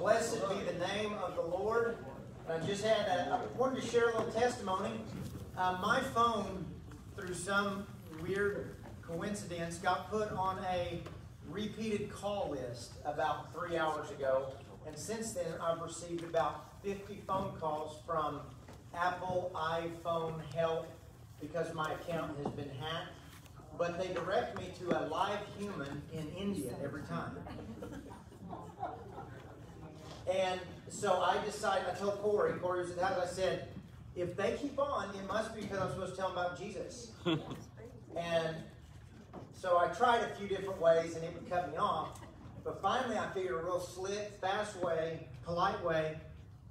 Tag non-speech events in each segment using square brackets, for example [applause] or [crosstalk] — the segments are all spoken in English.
Blessed be the name of the Lord. I just had, a, I wanted to share a little testimony. Uh, my phone, through some weird coincidence, got put on a repeated call list about three hours ago. And since then, I've received about 50 phone calls from Apple iPhone help because my account has been hacked. But they direct me to a live human in India every time. And so I decided, I told Corey, Corey was the house, I said, if they keep on, it must be because I'm supposed to tell them about Jesus. [laughs] and so I tried a few different ways and it would cut me off. But finally, I figured a real slick, fast way, polite way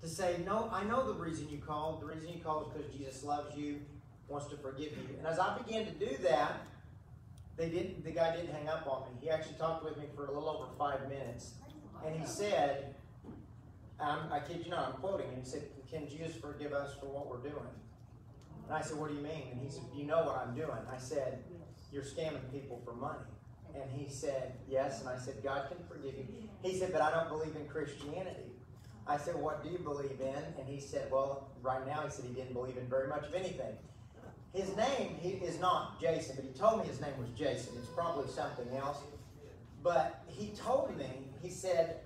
to say, No, I know the reason you called. The reason you called is because Jesus loves you, wants to forgive you. And as I began to do that, they didn't. The guy didn't hang up on me. He actually talked with me for a little over five minutes, and he said, um, "I kid you not, I'm quoting him. He said, "Can Jesus forgive us for what we're doing?" And I said, "What do you mean?" And he said, "You know what I'm doing." I said, "You're scamming people for money." And he said, Yes. And I said, God can forgive you. He said, But I don't believe in Christianity. I said, What do you believe in? And he said, Well, right now, he said he didn't believe in very much of anything. His name he, is not Jason, but he told me his name was Jason. It's probably something else. But he told me, he said,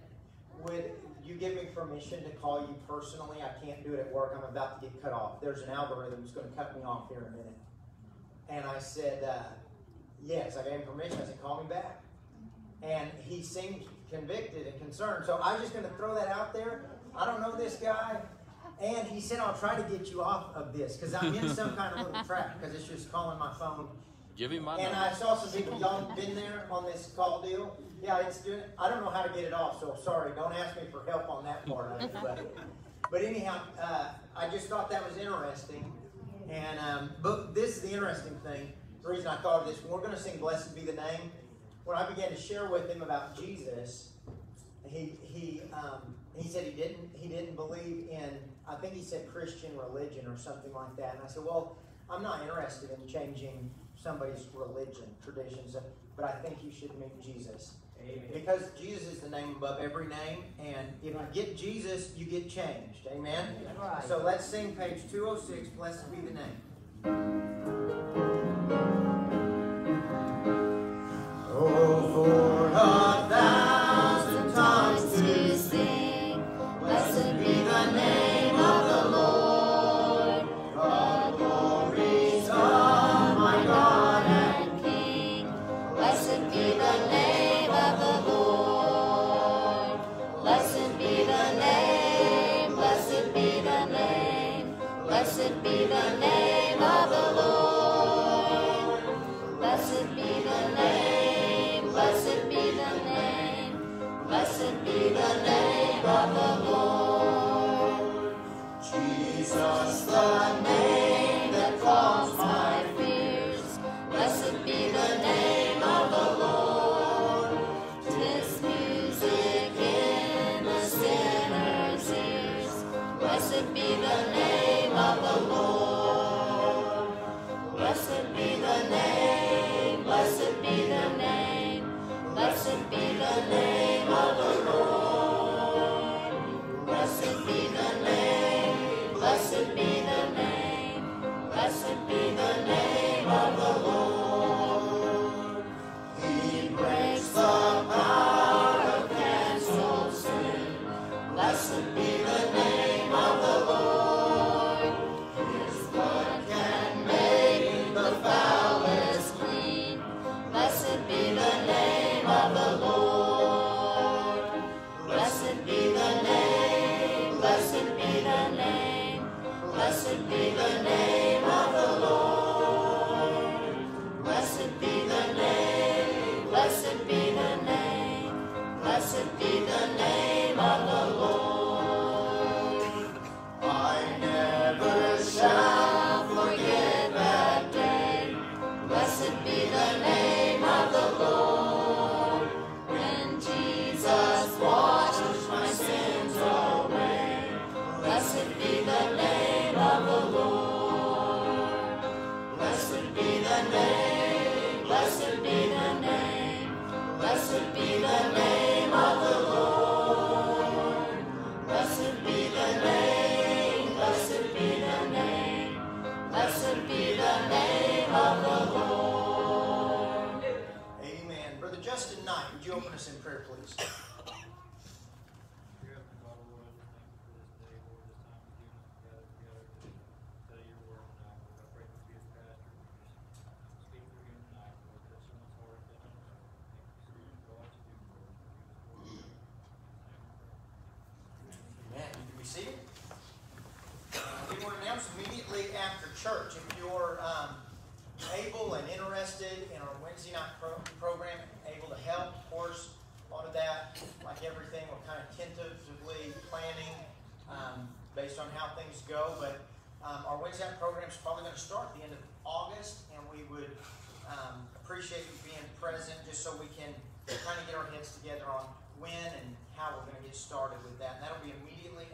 Would you give me permission to call you personally? I can't do it at work. I'm about to get cut off. There's an algorithm that's going to cut me off here in a minute. And I said, uh, Yes, I gave him permission. I said, call me back. And he seemed convicted and concerned. So I'm just going to throw that out there. I don't know this guy. And he said, I'll try to get you off of this because I'm in some kind of little [laughs] trap because it's just calling my phone. Give him my And number. I saw some people, y'all been there on this call deal. Yeah, it's doing, I don't know how to get it off, so sorry. Don't ask me for help on that part of it. But, but anyhow, uh, I just thought that was interesting. And um, but this is the interesting thing the reason I thought of this, when we're going to sing Blessed Be the Name, when I began to share with him about Jesus, he, he, um, he said he didn't, he didn't believe in, I think he said Christian religion or something like that. And I said, well, I'm not interested in changing somebody's religion, traditions, but I think you should meet Jesus. Amen. Because Jesus is the name above every name, and if you get Jesus, you get changed. Amen? Right. So let's sing page 206, Blessed Be the Name.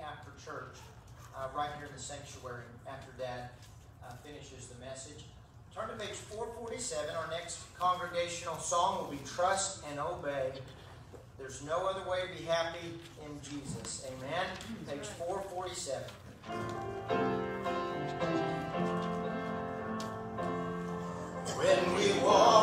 after church, uh, right here in the sanctuary, after Dad uh, finishes the message. Turn to page 447. Our next congregational song will be Trust and Obey. There's no other way to be happy in Jesus. Amen. Page 447. When we walk,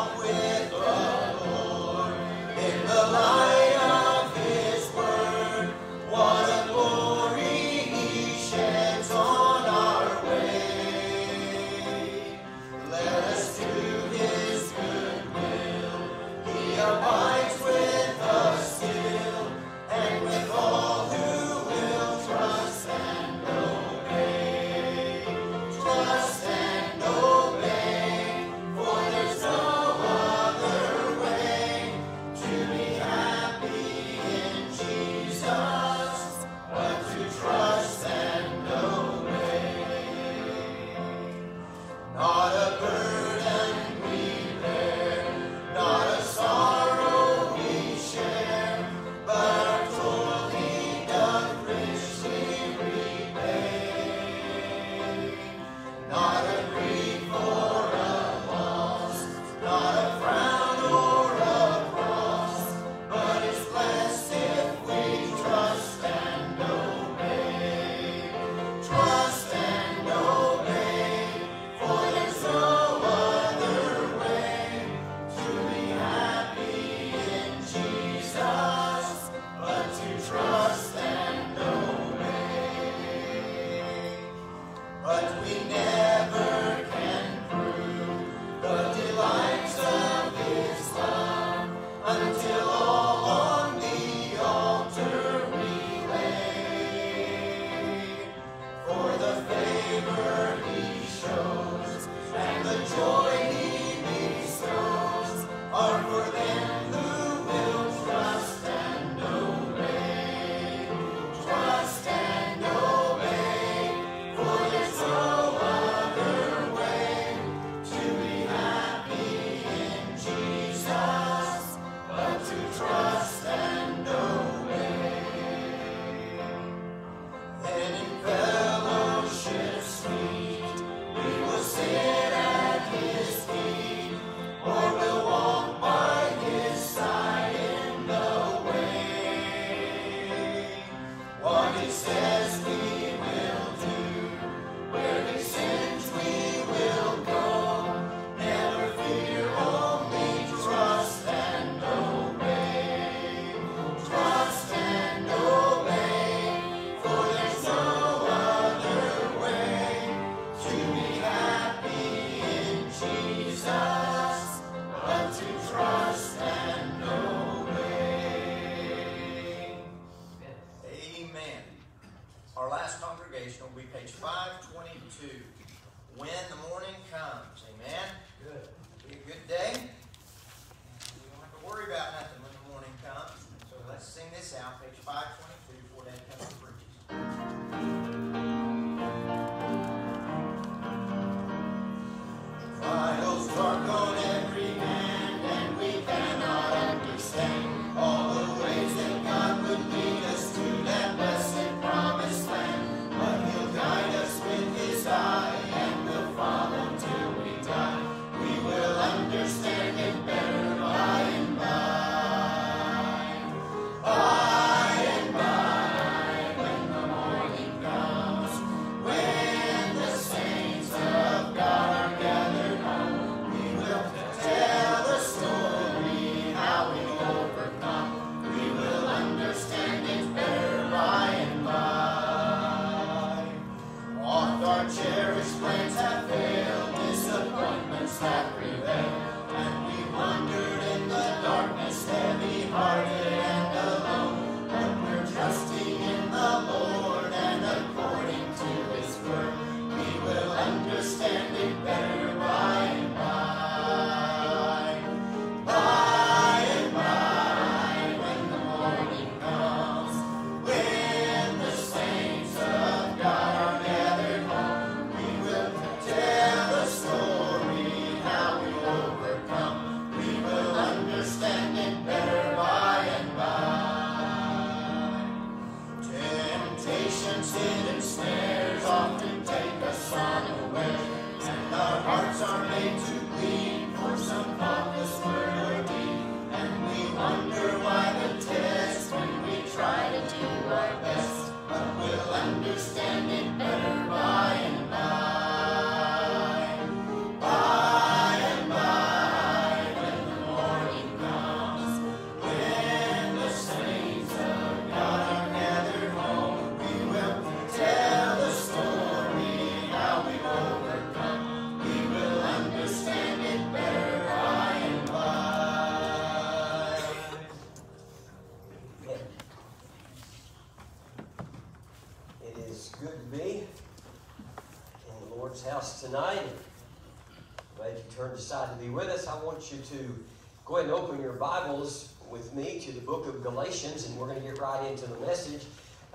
you to go ahead and open your Bibles with me to the book of Galatians, and we're going to get right into the message.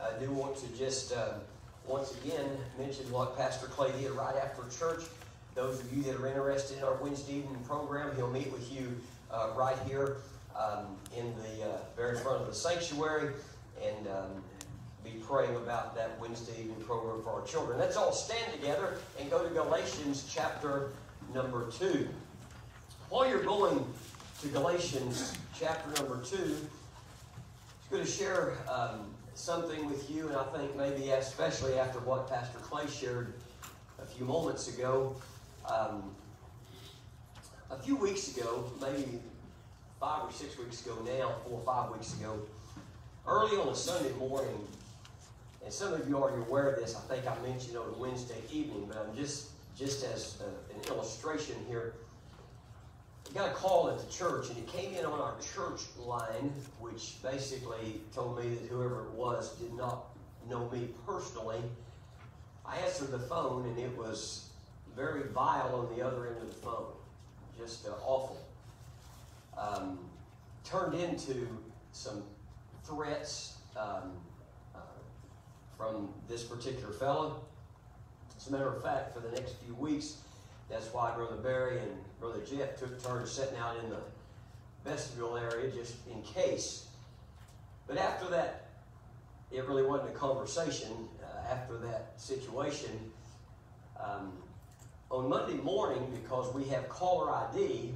I do want to just uh, once again mention what Pastor Clay did right after church. Those of you that are interested in our Wednesday evening program, he'll meet with you uh, right here um, in the uh, very front of the sanctuary and um, be praying about that Wednesday evening program for our children. Let's all stand together and go to Galatians chapter number 2. While you're going to Galatians chapter number 2, I'm going to share um, something with you, and I think maybe especially after what Pastor Clay shared a few moments ago. Um, a few weeks ago, maybe five or six weeks ago now, four or five weeks ago, early on a Sunday morning, and some of you are already aware of this, I think I mentioned on a Wednesday evening, but I'm just, just as a, an illustration here, got a call at the church, and it came in on our church line, which basically told me that whoever it was did not know me personally. I answered the phone, and it was very vile on the other end of the phone, just uh, awful. Um, turned into some threats um, uh, from this particular fellow. As a matter of fact, for the next few weeks, that's why Brother Barry and Brother Jeff took turns sitting out in the vestibule area just in case. But after that, it really wasn't a conversation. Uh, after that situation, um, on Monday morning, because we have caller ID,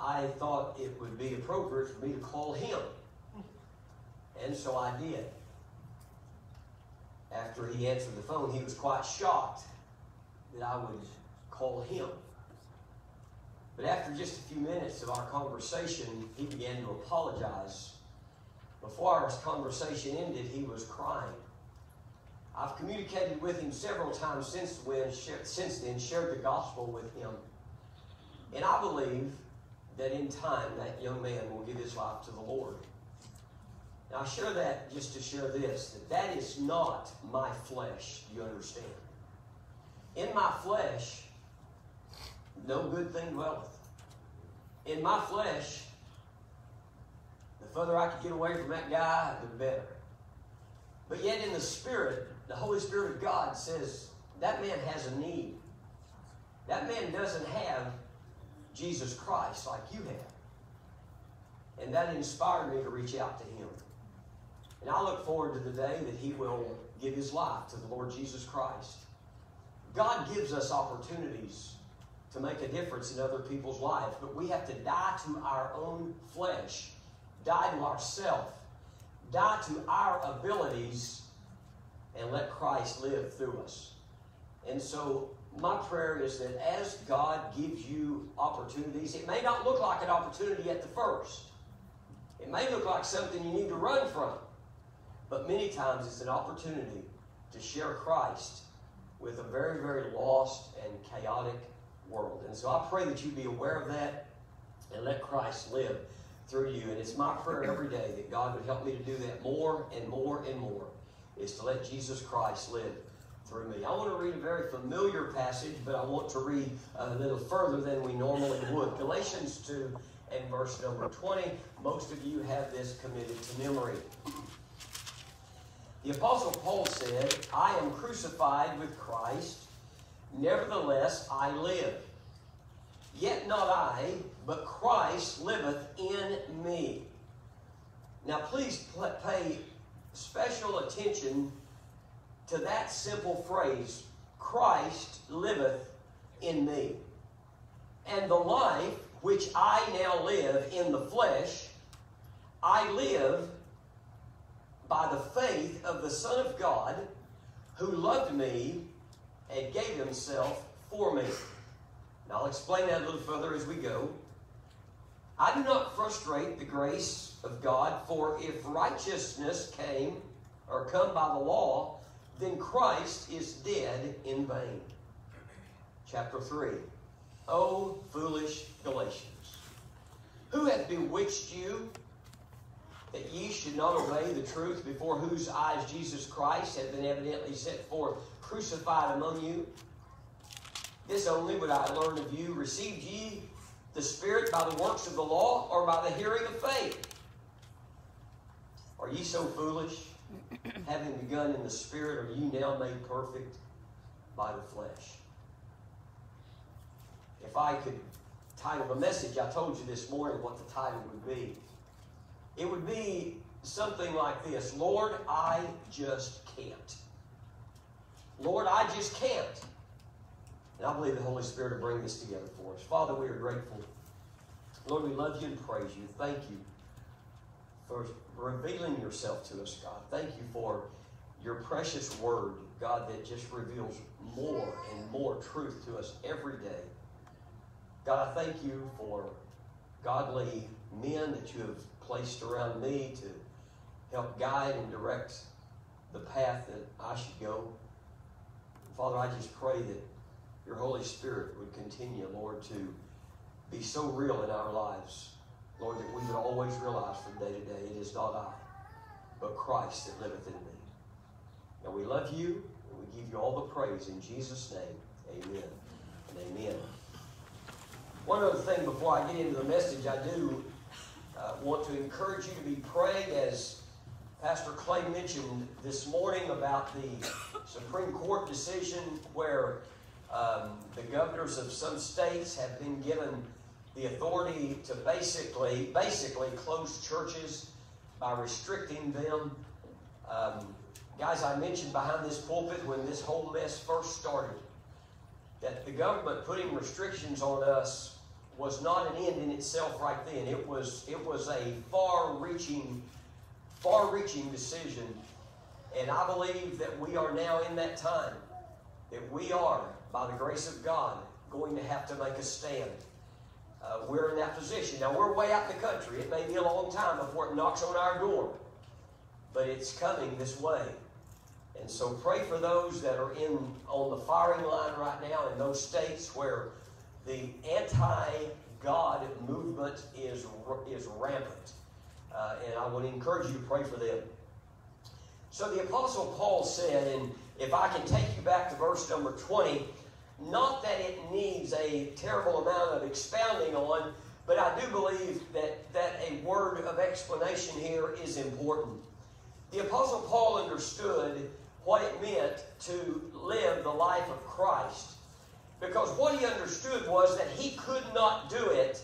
I thought it would be appropriate for me to call him. And so I did. After he answered the phone, he was quite shocked that I would call him. But after just a few minutes of our conversation, he began to apologize. Before our conversation ended, he was crying. I've communicated with him several times since, when, since then, shared the gospel with him. And I believe that in time that young man will give his life to the Lord. Now, I share that just to share this that that is not my flesh, you understand. In my flesh, no good thing dwelleth. In my flesh, the further I could get away from that guy, the better. But yet in the Spirit, the Holy Spirit of God says that man has a need. That man doesn't have Jesus Christ like you have. And that inspired me to reach out to him. And I look forward to the day that he will give his life to the Lord Jesus Christ. God gives us opportunities to make a difference in other people's lives. But we have to die to our own flesh, die to ourself, die to our abilities, and let Christ live through us. And so, my prayer is that as God gives you opportunities, it may not look like an opportunity at the first. It may look like something you need to run from. But many times it's an opportunity to share Christ with a very, very lost and chaotic world. And so I pray that you be aware of that and let Christ live through you. And it's my prayer every day that God would help me to do that more and more and more, is to let Jesus Christ live through me. I want to read a very familiar passage, but I want to read a little further than we normally would. Galatians 2 and verse number 20. Most of you have this committed to memory. The Apostle Paul said, I am crucified with Christ. Nevertheless, I live. Yet not I, but Christ liveth in me. Now, please pay special attention to that simple phrase Christ liveth in me. And the life which I now live in the flesh, I live by the faith of the Son of God who loved me and gave himself for me. And I'll explain that a little further as we go. I do not frustrate the grace of God, for if righteousness came or come by the law, then Christ is dead in vain. Chapter 3. O foolish Galatians, who hath bewitched you that ye should not obey the truth before whose eyes Jesus Christ hath been evidently set forth, crucified among you? This only would I learn of you. Received ye the Spirit by the works of the law or by the hearing of faith? Are ye so foolish? [clears throat] Having begun in the Spirit, are ye now made perfect by the flesh? If I could title the message, I told you this morning what the title would be. It would be something like this Lord, I just can't. Lord, I just can't. And I believe the Holy Spirit will bring this together for us. Father, we are grateful. Lord, we love you and praise you. Thank you for revealing yourself to us, God. Thank you for your precious word, God, that just reveals more and more truth to us every day. God, I thank you for godly men that you have placed around me to help guide and direct the path that I should go. Father, I just pray that your Holy Spirit would continue, Lord, to be so real in our lives. Lord, that we would always realize from day to day, it is not I, but Christ that liveth in me. Now we love you, and we give you all the praise in Jesus' name. Amen and amen. One other thing before I get into the message, I do uh, want to encourage you to be praying as Pastor Clay mentioned this morning about the Supreme Court decision where um, the governors of some states have been given the authority to basically, basically close churches by restricting them. Um, guys, I mentioned behind this pulpit when this whole mess first started that the government putting restrictions on us was not an end in itself right then. It was it was a far-reaching, far-reaching decision, and I believe that we are now in that time that we are, by the grace of God, going to have to make a stand. Uh, we're in that position. Now, we're way out in the country. It may be a long time before it knocks on our door, but it's coming this way. And so pray for those that are in on the firing line right now in those states where the anti-God movement is, is rampant. Uh, and I would encourage you to pray for them. So the Apostle Paul said, and if I can take you back to verse number 20, not that it needs a terrible amount of expounding on, but I do believe that, that a word of explanation here is important. The Apostle Paul understood what it meant to live the life of Christ. Because what he understood was that he could not do it,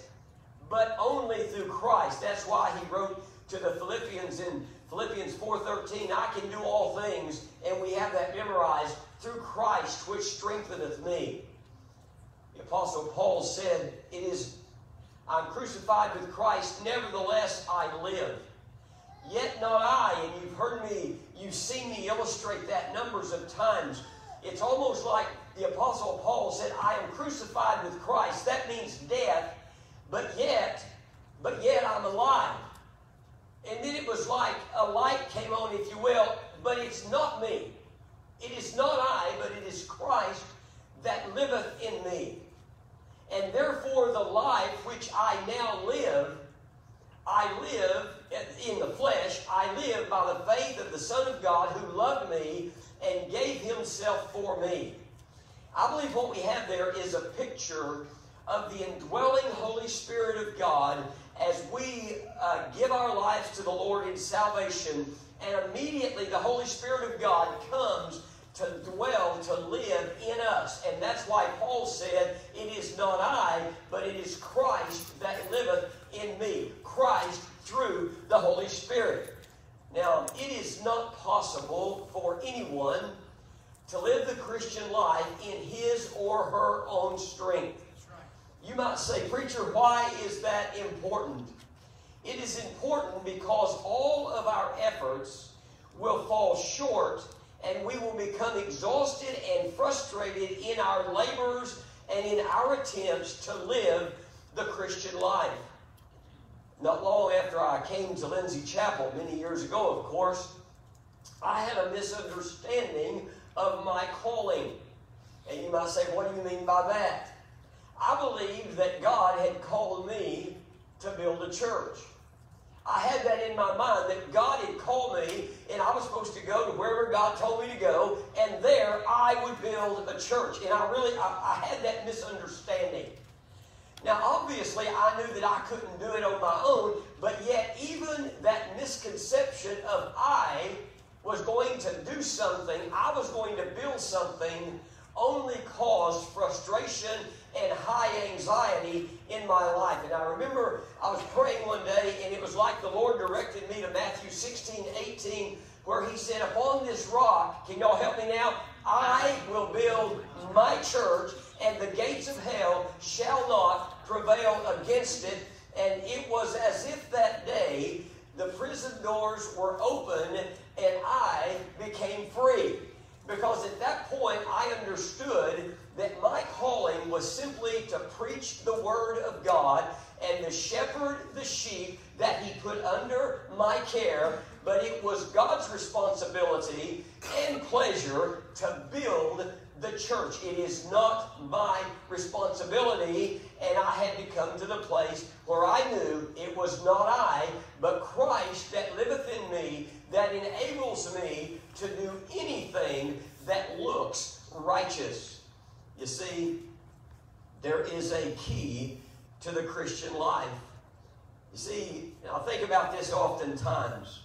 but only through Christ. That's why he wrote to the Philippians in Philippians 4.13, I can do all things, and we have that memorized, through Christ which strengtheneth me. The Apostle Paul said, It is, I'm crucified with Christ, nevertheless I live. Yet not I, and you've heard me, you've seen me illustrate that numbers of times. It's almost like the Apostle Paul said, I am crucified with Christ. That means death, but yet, but yet I'm alive. And then it was like a light came on, if you will, but it's not me. It is not I, but it is Christ that liveth in me. And therefore, the life which I now live, I live in the flesh, I live by the faith of the Son of God who loved me and gave himself for me. I believe what we have there is a picture of the indwelling Holy Spirit of God as we uh, give our lives to the Lord in salvation, and immediately the Holy Spirit of God comes to dwell, to live in us. And that's why Paul said, It is not I, but it is Christ that liveth in me. Christ through the Holy Spirit. Now, it is not possible for anyone to live the Christian life in his or her own strength. You might say, Preacher, why is that important? It is important because all of our efforts will fall short and we will become exhausted and frustrated in our labors and in our attempts to live the Christian life. Not long after I came to Lindsey Chapel, many years ago, of course, I had a misunderstanding of my calling. And you might say, what do you mean by that? I believed that God had called me to build a church. I had that in my mind that God had called me and I was supposed to go to wherever God told me to go, and there I would build a church. And I really, I, I had that misunderstanding. Now, obviously, I knew that I couldn't do it on my own, but yet, even that misconception of I was going to do something, I was going to build something, only caused frustration and high anxiety in my life. And I remember I was praying one day, and it was like the Lord directed me to Matthew 16, 18, where He said, Upon this rock, can y'all help me now? I will build my church, and the gates of hell shall not prevail against it. And it was as if that day the prison doors were open and I became free. Because at that point I understood that my calling was simply to preach the Word of God and to shepherd the sheep that He put under my care, but it was God's responsibility and pleasure to build the church. It is not my responsibility, and I had to come to the place where I knew it was not I, but Christ that liveth in me that enables me to do anything that looks righteous. You see, there is a key to the Christian life. You see, I think about this oftentimes.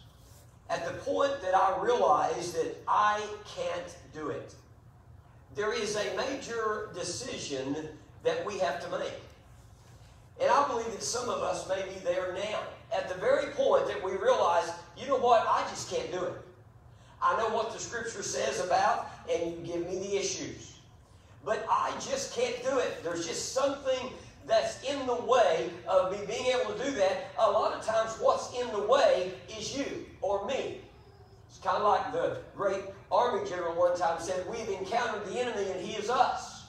At the point that I realize that I can't do it, there is a major decision that we have to make. And I believe that some of us may be there now. At the very point that we realize, you know what, I just can't do it. I know what the scripture says about, and you give me the issues. But I just can't do it. There's just something that's in the way of me being able to do that. A lot of times, what's in the way is you or me. It's kind of like the great army general one time said, We've encountered the enemy and he is us.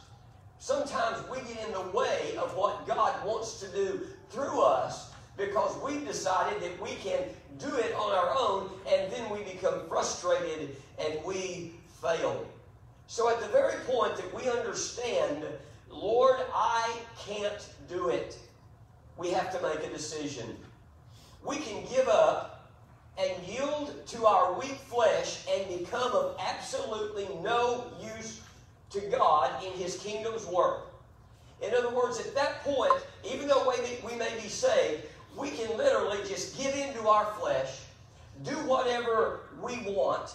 Sometimes we get in the way of what God wants to do through us because we've decided that we can do it on our own and then we become frustrated and we fail. So, at the very point that we understand, Lord, I can't do it, we have to make a decision. We can give up and yield to our weak flesh and become of absolutely no use to God in His kingdom's work. In other words, at that point, even though we may be saved, we can literally just give into our flesh, do whatever we want.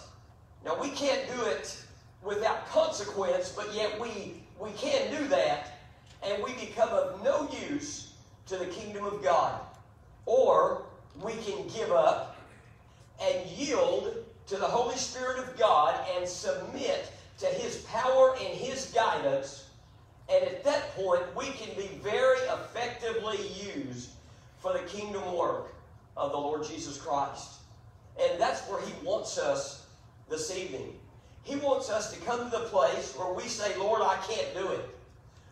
Now, we can't do it without consequence, but yet we, we can do that, and we become of no use to the kingdom of God. Or we can give up and yield to the Holy Spirit of God and submit to His power and His guidance. And at that point, we can be very effectively used for the kingdom work of the Lord Jesus Christ. And that's where He wants us this evening. He wants us to come to the place where we say, Lord, I can't do it.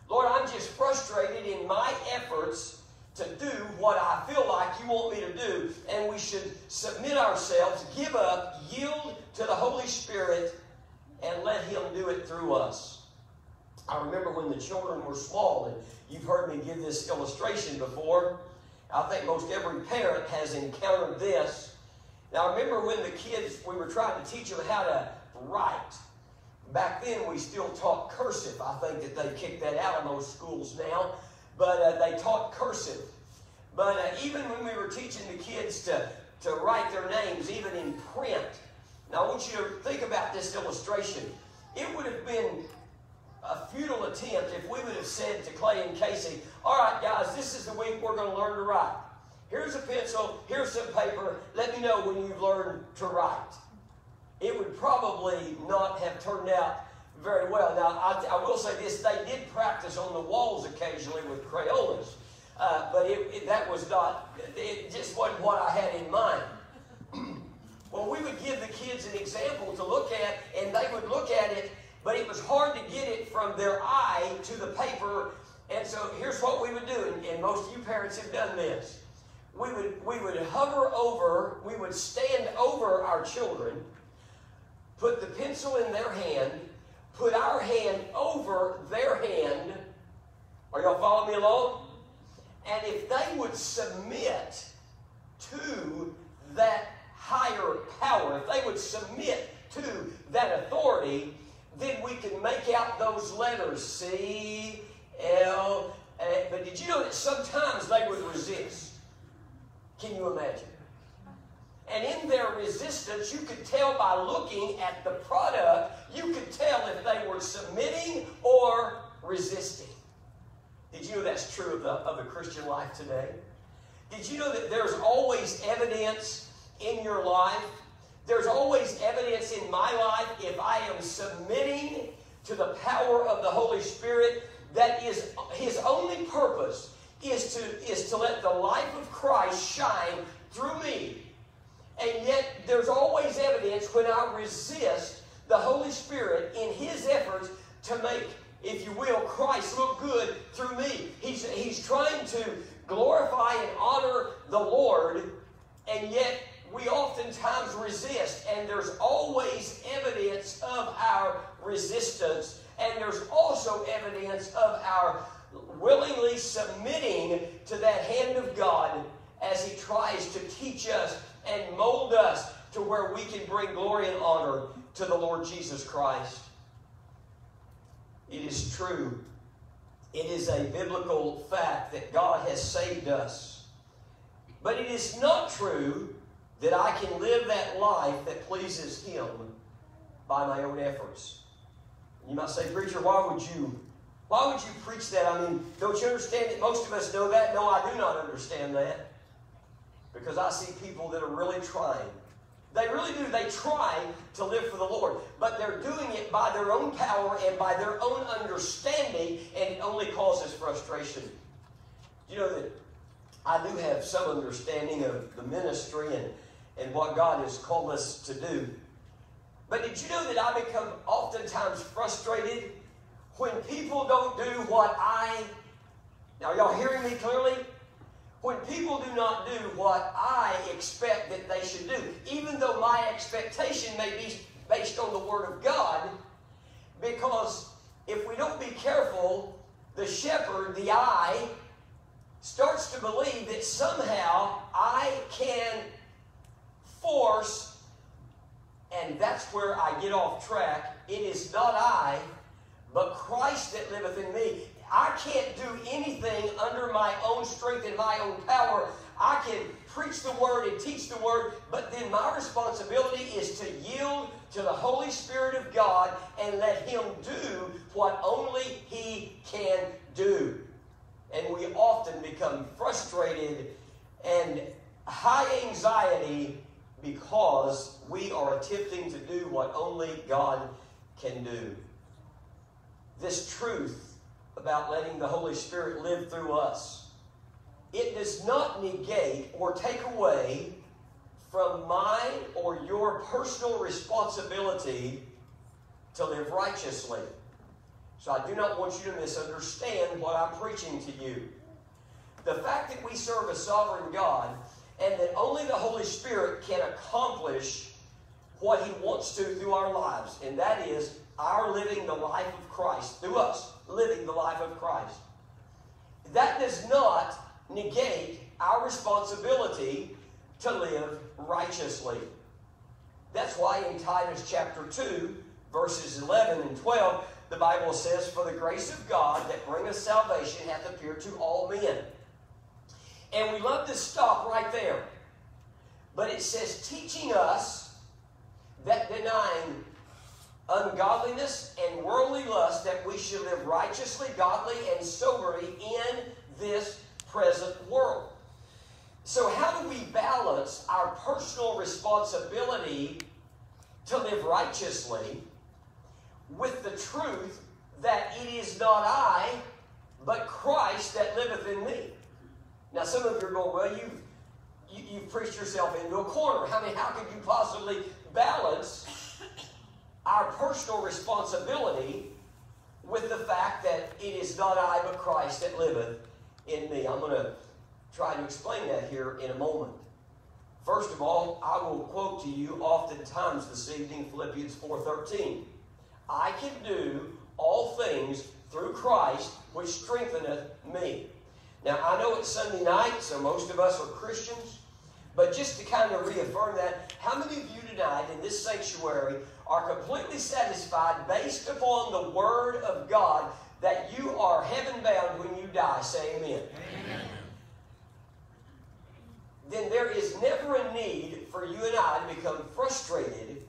Lord, I'm just frustrated in my efforts to do what I feel like you want me to do. And we should submit ourselves, give up, yield to the Holy Spirit, and let Him do it through us. I remember when the children were small, and you've heard me give this illustration before. I think most every parent has encountered this. Now, I remember when the kids, we were trying to teach them how to write. Back then, we still taught cursive. I think that they kicked that out of most schools now, but uh, they taught cursive. But uh, even when we were teaching the kids to, to write their names, even in print, now I want you to think about this illustration. It would have been a futile attempt if we would have said to Clay and Casey, All right, guys, this is the week we're going to learn to write. Here's a pencil, here's some paper. Let me know when you've learned to write. It would probably not have turned out very well. Now, I, I, will say this they did practice on the walls occasionally with Crayolas, uh, but it, it, that was not, it just wasn't what I had in mind. [clears throat] well, we would give the kids an example to look at, and they would look at it, but it was hard to get it from their eye to the paper. And so here's what we would do, and, and most of you parents have done this. We would, we would hover over, we would stand over our children, put the pencil in their hand, put our hand over their hand. Are y'all following me along? And if they would submit to that higher power, if they would submit to that authority, then we can make out those letters C, L. But did you know that sometimes they would resist? Can you imagine? And in their resistance, you could tell by looking at the product, you could tell if they were submitting or resisting. Did you know that's true of the, of the Christian life today? Did you know that there's always evidence in your life? There's always evidence in my life if I am submitting to the power of the Holy Spirit that is his only purpose is to, is to let the life of Christ shine through me and yet, there's always evidence when I resist the Holy Spirit in His efforts to make, if you will, Christ look good through me. He's, he's trying to glorify and honor the Lord, and yet we oftentimes resist. And there's always evidence of our resistance, and there's also evidence of our willingly submitting to that hand of God as He tries to teach us and mold us to where we can bring glory and honor to the Lord Jesus Christ. It is true. It is a biblical fact that God has saved us. But it is not true that I can live that life that pleases Him by my own efforts. You might say, Preacher, why would you? Why would you preach that? I mean, don't you understand that most of us know that? No, I do not understand that because I see people that are really trying. They really do. They try to live for the Lord, but they're doing it by their own power and by their own understanding, and it only causes frustration. You know that I do have some understanding of the ministry and, and what God has called us to do. But did you know that I become oftentimes frustrated when people don't do what I. Now, y'all hearing me clearly? When people do not do what I expect that they should do, even though my expectation may be based on the Word of God, because if we don't be careful, the shepherd, the I, starts to believe that somehow I can force, and that's where I get off track. It is not I, but Christ that liveth in me. I can't do anything under my own strength and my own power. I can preach the word and teach the word, but then my responsibility is to yield to the Holy Spirit of God and let Him do what only He can do. And we often become frustrated and high anxiety because we are attempting to do what only God can do. This truth about letting the Holy Spirit live through us. It does not negate or take away from mine or your personal responsibility to live righteously. So I do not want you to misunderstand what I'm preaching to you. The fact that we serve a sovereign God and that only the Holy Spirit can accomplish what He wants to through our lives, and that is our living the life of Christ through us living the life of Christ. That does not negate our responsibility to live righteously. That's why in Titus chapter 2, verses 11 and 12, the Bible says, For the grace of God that bringeth salvation hath appeared to all men. And we love to stop right there. But it says, teaching us that denying ungodliness and worldly lust, that we should live righteously, godly, and soberly in this present world. So, how do we balance our personal responsibility to live righteously with the truth that it is not I, but Christ that liveth in me. Now, some of you are going, well, you've, you, you have preached yourself into a corner. I mean, how could you possibly balance our personal responsibility with the fact that it is not I, but Christ that liveth in me? I'm going to try to explain that here in a moment. First of all, I will quote to you oftentimes this evening Philippians 4:13. I can do all things through Christ which strengtheneth me. Now, I know it's Sunday night, so most of us are Christians, but just to kind of reaffirm that, how many of you tonight in this sanctuary are completely satisfied based upon the Word of God that you are heaven bound when you die? Say amen. amen. Then there is never a need for you and I to become frustrated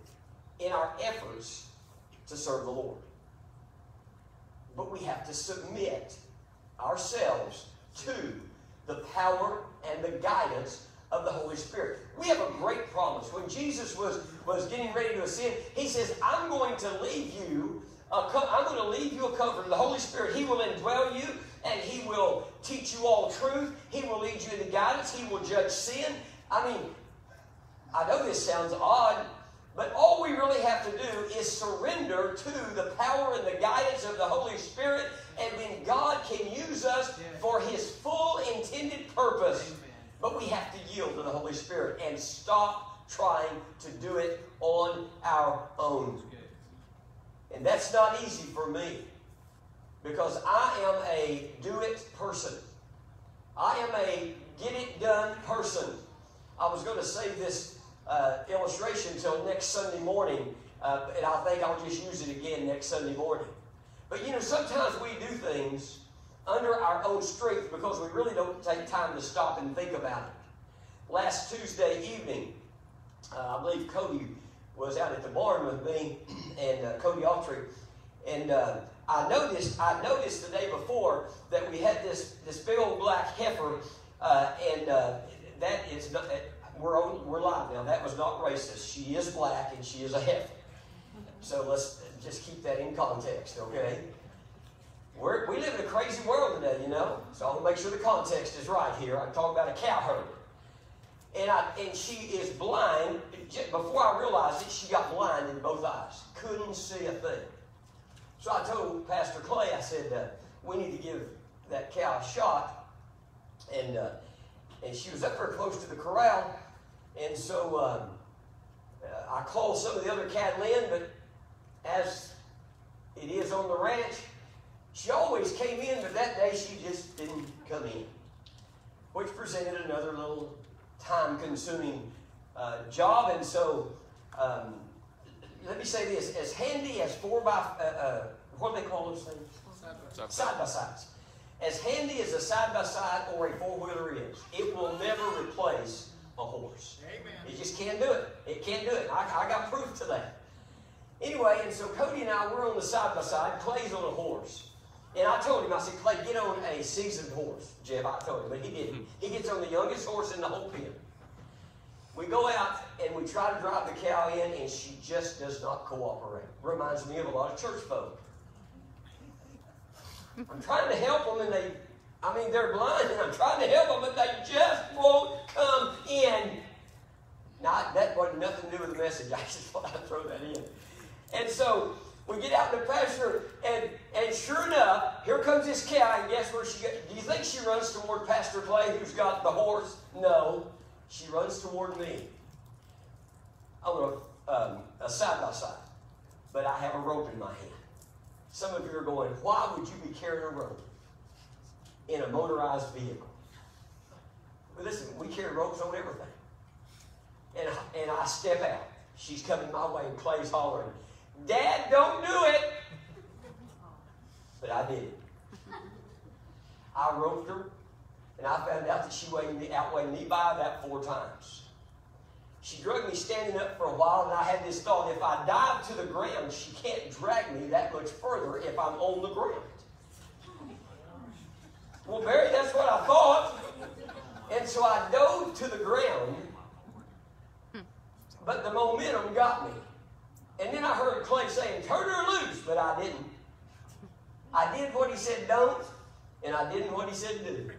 in our efforts to serve the Lord. But we have to submit ourselves to the power and the guidance of the Holy Spirit. We have a great promise. When Jesus was, was getting ready to ascend, he says, I'm going to leave you, a, I'm going to leave you a comforter, the Holy Spirit. He will indwell you and he will teach you all truth. He will lead you into guidance. He will judge sin. I mean, I know this sounds odd, but all we really have to do is surrender to the power and the guidance of the Holy Spirit, and then God can use us for His full intended purpose. But we have to yield to the Holy Spirit and stop trying to do it on our own. And that's not easy for me because I am a do it person. I am a get it done person. I was going to save this uh, illustration until next Sunday morning, uh, and I think I'll just use it again next Sunday morning. But you know, sometimes we do things under our own strength because we really don't take time to stop and think about it. Last Tuesday evening, uh, I believe Cody was out at the barn with me and uh, Cody Autry, and uh, I noticed I noticed the day before that we had this this big old black heifer, uh, and uh, that is not we're on, we're live now. That was not racist. She is black and she is a heifer. So let's just keep that in context, okay? We're, we live in a crazy world today, you know. So I want to make sure the context is right here. I'm talking about a cow herd. And, I, and she is blind. Before I realized it, she got blind in both eyes. Couldn't see a thing. So I told Pastor Clay, I said, uh, we need to give that cow a shot. And, uh, and she was up there close to the corral. And so um, uh, I called some of the other cattle in, but as it is on the ranch, she always came in, but that day she just didn't come in, which presented another little time consuming uh, job. And so, um, let me say this as handy as four by, uh, uh, what do they call those things? Side by sides. As handy as a side by side or a four wheeler is, it will never replace a horse. Amen. It just can't do it. It can't do it. I, I got proof to that. Anyway, and so Cody and I, we're on the side by side. Clay's on a horse. And I told him, I said, Clay, get on a seasoned horse. Jeff, I told him, but he didn't. Mm-hmm. He gets on the youngest horse in the whole pen. We go out and we try to drive the cow in, and she just does not cooperate. Reminds me of a lot of church folk. I'm trying to help them, and they I mean, they're blind, and I'm trying to help them, but they just won't come in. Now, that wasn't nothing to do with the message. [laughs] I just thought I'd throw that in. And so we get out in the pasture, and, and sure enough, here comes this cow, and guess where she goes? Do you think she runs toward Pastor Clay, who's got the horse? No. She runs toward me. I'm going to, um, a side by side, but I have a rope in my hand. Some of you are going, why would you be carrying a rope? in a motorized vehicle. But listen, we carry ropes on everything. And, and I step out. She's coming my way, and Clay's hollering, Dad, don't do it! But I did it. I roped her, and I found out that she weighed me, outweighed me by about four times. She drugged me standing up for a while, and I had this thought if I dive to the ground, she can't drag me that much further if I'm on the ground. Well, Barry, that's what I thought. And so I dove to the ground, but the momentum got me. And then I heard Clay saying, turn her loose, but I didn't. I did what he said don't, and I didn't what he said do.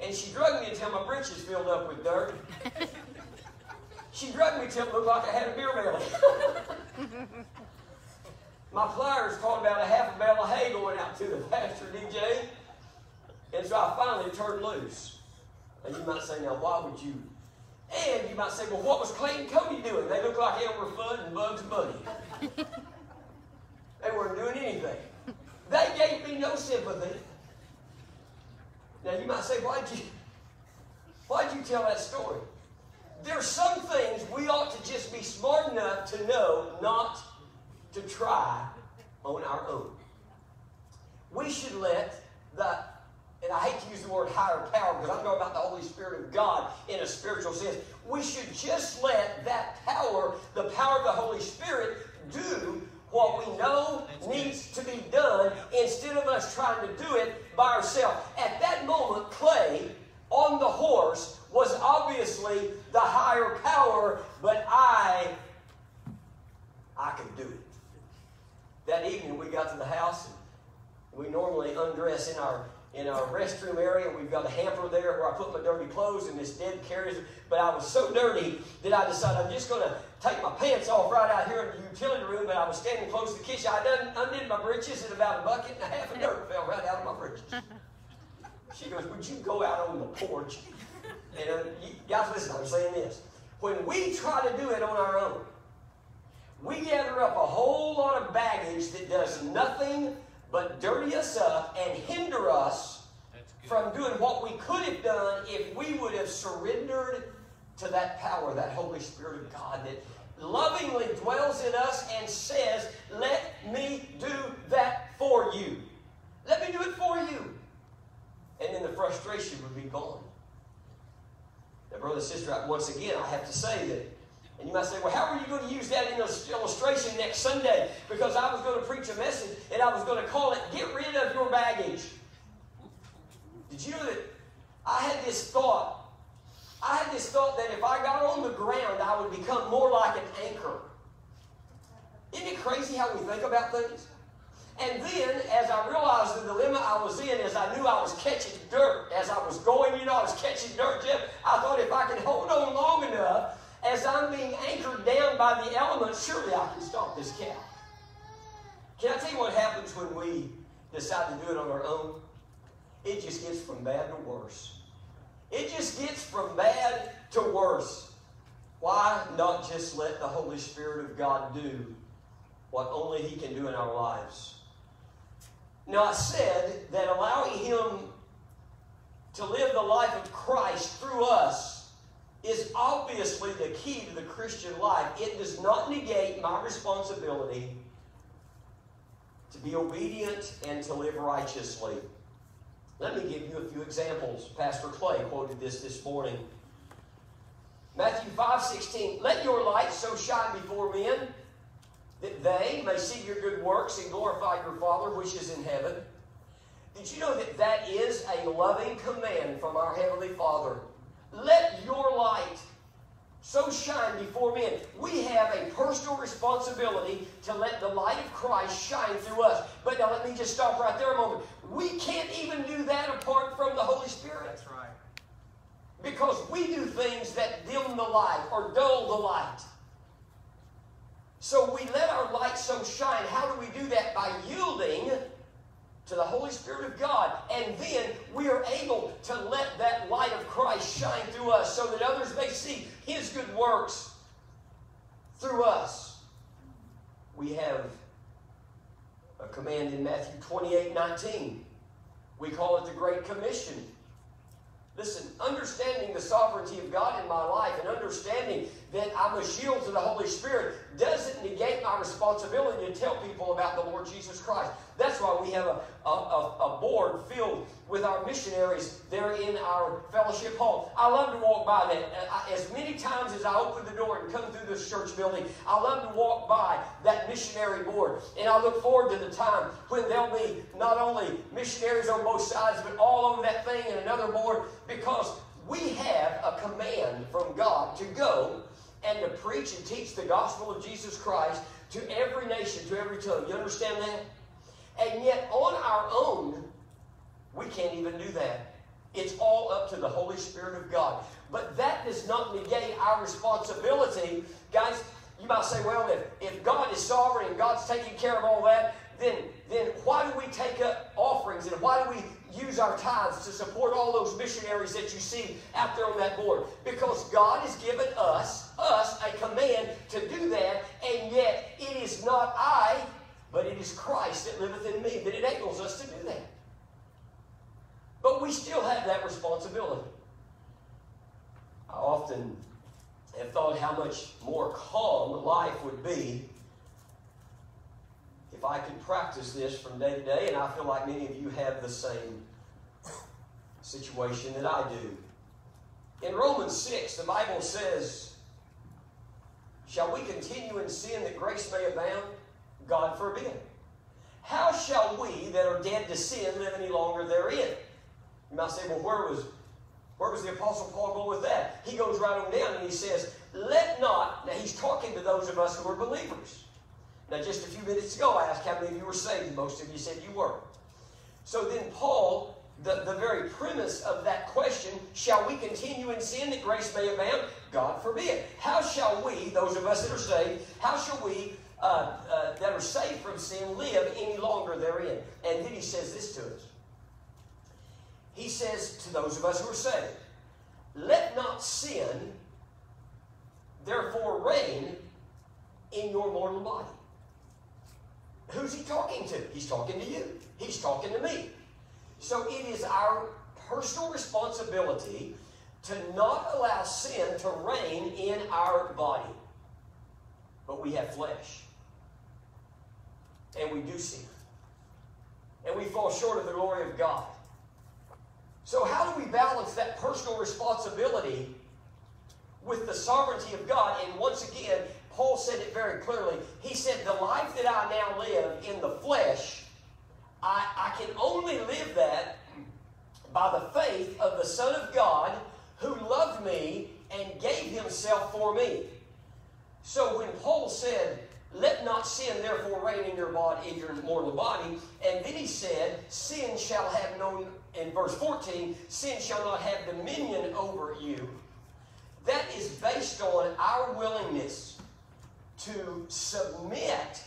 And she drugged me until my britches filled up with dirt. she drugged me until it looked like I had a beer belly. my pliers caught about a half a bale of hay going out to the pasture, DJ. And so I finally turned loose. And you might say, now why would you? And you might say, well, what was Clay and Cody doing? They look like Elmer Fudd and Bugs Bunny. they weren't doing anything. They gave me no sympathy. Now you might say, why'd you, why'd you tell that story? There's some things we ought to just be smart enough to know not to try on our own. We should let the, and I hate to use the word higher power because I'm talking about the Holy Spirit of God in a spiritual sense. We should just let that power, the power of the Holy Spirit, do what we know needs to be done instead of us trying to do it by ourselves. At that moment, Clay on the horse was obviously the higher power, but I, I could do it. That evening, we got to the house, and we normally undress in our in our restroom area. We've got a hamper there where I put my dirty clothes, and this Deb carries. But I was so dirty that I decided I'm just going to take my pants off right out here in the utility room. But I was standing close to the kitchen. I done, undid my breeches, and about a bucket and a half of dirt fell right out of my breeches. [laughs] She goes, Would you go out on the porch? And uh, you, guys, listen, I'm saying this. When we try to do it on our own, we gather up a whole lot of baggage that does nothing but dirty us up and hinder us from doing what we could have done if we would have surrendered to that power, that Holy Spirit of God that lovingly dwells in us and says, Let me do that for you. Let me do it for you. And then the frustration would be gone. Now, brother and sister, once again, I have to say that and you might say, well, how are you going to use that in this illustration next Sunday? Because I was going to preach a message and I was going to call it, Get Rid of Your Baggage. Did you know that I had this thought? I had this thought that if I got on the ground, I would become more like an anchor. Isn't it crazy how we think about things? And then, as I realized the dilemma I was in, as I knew I was catching dirt, as I was going, you know, I was catching dirt, Jeff, I thought if I could hold on long enough, as I'm being anchored down by the elements, surely I can stop this cat. Can I tell you what happens when we decide to do it on our own? It just gets from bad to worse. It just gets from bad to worse. Why not just let the Holy Spirit of God do what only He can do in our lives? Now, I said that allowing Him to live the life of Christ through us is obviously the key to the Christian life. It does not negate my responsibility to be obedient and to live righteously. Let me give you a few examples. Pastor Clay quoted this this morning. Matthew 5 16, let your light so shine before men that they may see your good works and glorify your Father which is in heaven. Did you know that that is a loving command from our Heavenly Father? Let your light so shine before men. We have a personal responsibility to let the light of Christ shine through us. But now let me just stop right there a moment. We can't even do that apart from the Holy Spirit. That's right. Because we do things that dim the light or dull the light. So we let our light so shine. How do we do that? By yielding to the Holy Spirit of God. And then we are able to let that light of Christ shine through us so that others may see His good works through us. We have a command in Matthew 28 19. We call it the Great Commission. Listen, understanding the sovereignty of God in my life and understanding that I'm a shield to the Holy Spirit doesn't negate my responsibility to tell people about the Lord Jesus Christ. That's why we have a, a, a, board filled with our missionaries there in our fellowship hall. I love to walk by that. As many times as I open the door and come through this church building, I love to walk by that missionary board. And I look forward to the time when there'll be not only missionaries on both sides, but all over that thing and another board because we have a command from God to go and to preach and teach the gospel of Jesus Christ to every nation, to every tongue. You understand that? And yet, on our own, we can't even do that. It's all up to the Holy Spirit of God. But that does not negate our responsibility. Guys, you might say, well, if, if God is sovereign and God's taking care of all that, then, then why do we take up offerings and why do we use our tithes to support all those missionaries that you see out there on that board? Because God has given us, us, a command to do that, and yet it is not I, but it is Christ that liveth in me that enables us to do that. But we still have that responsibility. I often have thought how much more calm life would be if I could practice this from day to day, and I feel like many of you have the same situation that I do. In Romans 6, the Bible says, Shall we continue in sin that grace may abound? God forbid. How shall we that are dead to sin live any longer therein? You might say, well, where was where was the Apostle Paul going with that? He goes right on down and he says, Let not, now he's talking to those of us who are believers. Now, just a few minutes ago, I asked how many of you were saved. Most of you said you were. So then, Paul, the, the very premise of that question, shall we continue in sin that grace may abound? God forbid. How shall we, those of us that are saved, how shall we uh, uh, that are saved from sin live any longer therein? And then he says this to us. He says to those of us who are saved, Let not sin therefore reign in your mortal body Who's he talking to? He's talking to you. He's talking to me. So it is our personal responsibility to not allow sin to reign in our body. But we have flesh. And we do sin. And we fall short of the glory of God. So, how do we balance that personal responsibility with the sovereignty of God? And once again, Paul said it very clearly. He said, The life that I now live in the flesh, I, I can only live that by the faith of the Son of God who loved me and gave himself for me. So when Paul said, let not sin therefore reign in your body, in your mortal body. And then he said, Sin shall have no, in verse 14, sin shall not have dominion over you. That is based on our willingness to submit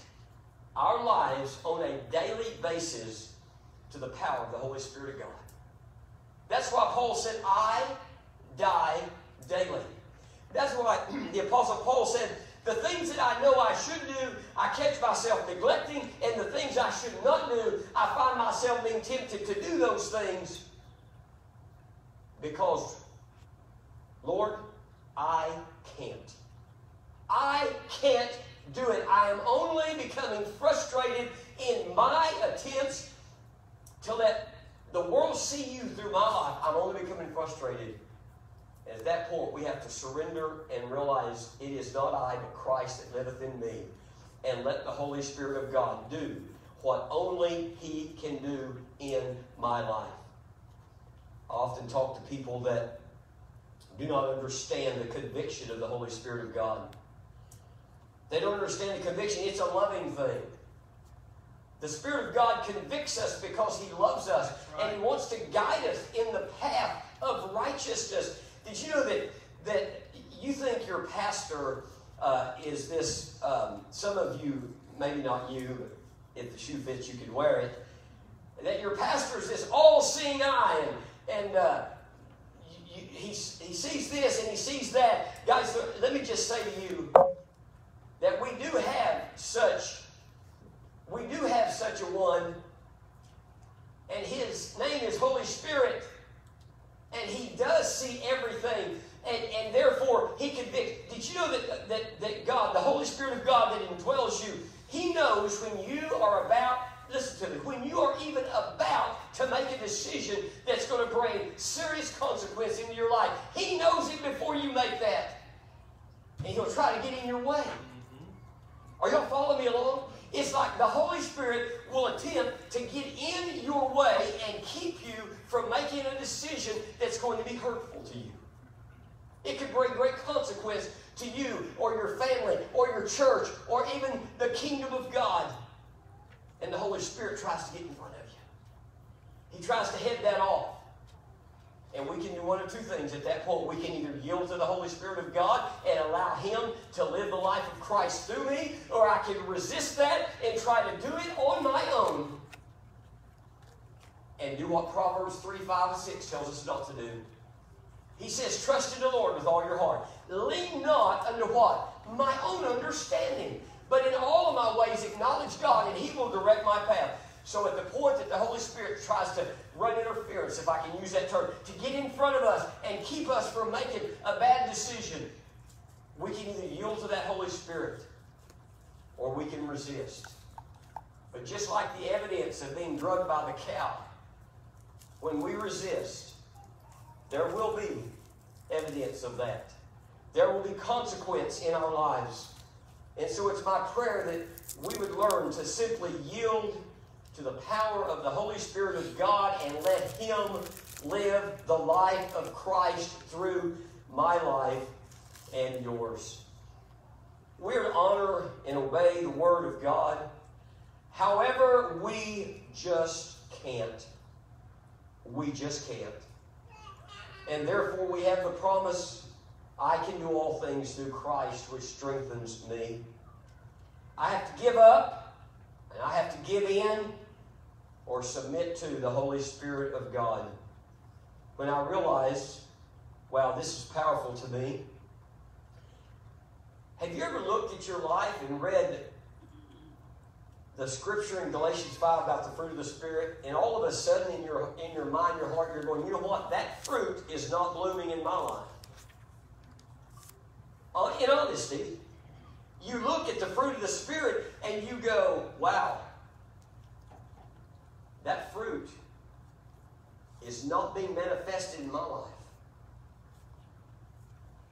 our lives on a daily basis to the power of the Holy Spirit of God. That's why Paul said, I die daily. That's why [clears throat] the Apostle Paul said, the things that I know I should do, I catch myself neglecting, and the things I should not do, I find myself being tempted to do those things because, Lord, I can't. I can't do it. I am only becoming frustrated in my attempts to let the world see you through my life. I'm only becoming frustrated. At that point, we have to surrender and realize it is not I, but Christ that liveth in me. And let the Holy Spirit of God do what only He can do in my life. I often talk to people that do not understand the conviction of the Holy Spirit of God. They don't understand the conviction. It's a loving thing. The Spirit of God convicts us because He loves us right. and He wants to guide us in the path of righteousness. Did you know that, that you think your pastor uh, is this? Um, some of you, maybe not you, but if the shoe fits, you can wear it. That your pastor is this all seeing eye and, and uh, you, he, he sees this and he sees that. Guys, let me just say to you that we do have such, we do have such a one, and his name is Holy Spirit, and he does see everything. And, and therefore, he convicts. Did you know that, that, that God, the Holy Spirit of God that indwells you, he knows when you are about listen to me, when you are even about to make a decision that's going to bring serious consequence into your life, He knows it before you make that. And He'll try to get in your way. Mm-hmm. Are y'all following me along? It's like the Holy Spirit will attempt to get in your way and keep you from making a decision that's going to be hurtful to you. It could bring great consequence to you or your family or your church or even the kingdom of God. And the Holy Spirit tries to get in front of you. He tries to head that off. And we can do one of two things at that point. We can either yield to the Holy Spirit of God and allow Him to live the life of Christ through me, or I can resist that and try to do it on my own and do what Proverbs 3, 5, and 6 tells us not to do. He says, Trust in the Lord with all your heart. Lean not unto what? My own understanding. But in all of my ways acknowledge God, and He will direct my path. So at the point that the Holy Spirit tries to run interference, if I can use that term, to get in front of us and keep us from making a bad decision, we can either yield to that Holy Spirit or we can resist. But just like the evidence of being drugged by the cow, when we resist, there will be evidence of that. There will be consequence in our lives. And so it's my prayer that we would learn to simply yield to the power of the Holy Spirit of God and let Him live the life of Christ through my life and yours. We're to honor and obey the Word of God. However, we just can't. We just can't. And therefore, we have the promise I can do all things through Christ, which strengthens me. I have to give up, and I have to give in, or submit to the Holy Spirit of God. When I realized, wow, this is powerful to me. Have you ever looked at your life and read the scripture in Galatians 5 about the fruit of the Spirit, and all of a sudden in your in your mind, your heart, you're going, you know what? That fruit is not blooming in my life. Uh, in honesty, you look at the fruit of the Spirit and you go, wow, that fruit is not being manifested in my life.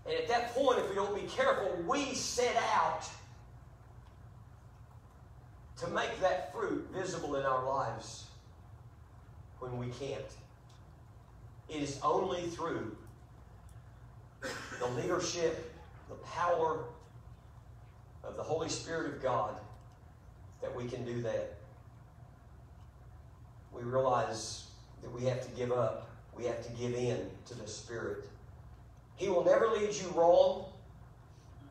And at that point, if we don't be careful, we set out to make that fruit visible in our lives when we can't. It is only through the leadership, the power of the Holy Spirit of God that we can do that. We realize that we have to give up, we have to give in to the Spirit. He will never lead you wrong,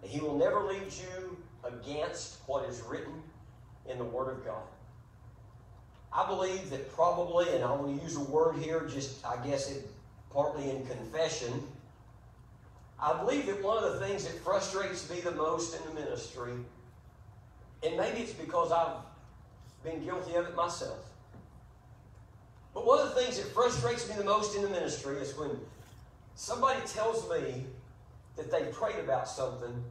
He will never lead you against what is written in the Word of God. I believe that probably, and I want to use a word here, just I guess it partly in confession. I believe that one of the things that frustrates me the most in the ministry, and maybe it's because I've been guilty of it myself, but one of the things that frustrates me the most in the ministry is when somebody tells me that they prayed about something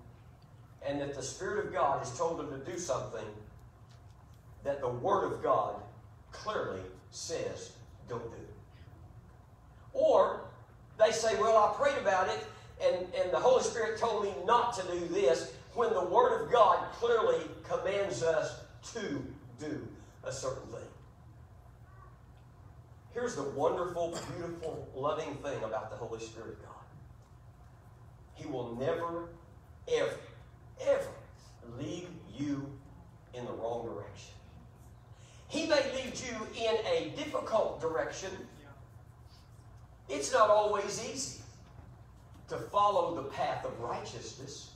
and that the Spirit of God has told them to do something that the Word of God clearly says don't do. Or they say, Well, I prayed about it, and, and the Holy Spirit told me not to do this, when the Word of God clearly commands us to do a certain thing. Here's the wonderful, beautiful, loving thing about the Holy Spirit of God He will never, ever, ever lead you in the wrong direction. He may lead you in a difficult direction. It's not always easy to follow the path of righteousness.